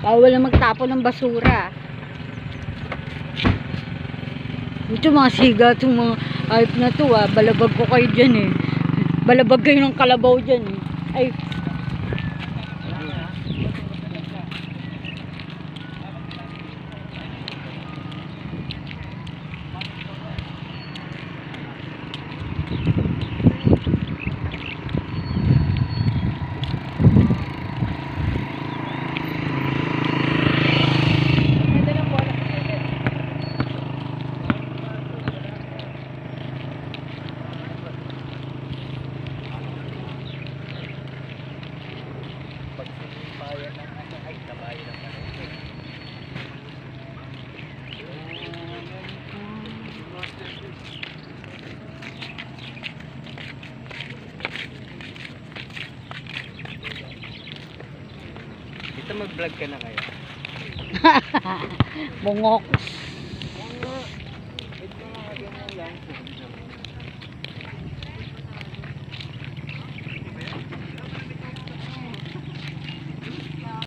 Bawal na magtapon ng basura. Ito mga siga, itong mga ayop na to ah. Balabag ko kayo dyan eh. Balabag kayo ng kalabaw dyan eh. Ay, Dito mag-vlog ka na kayo. bungok.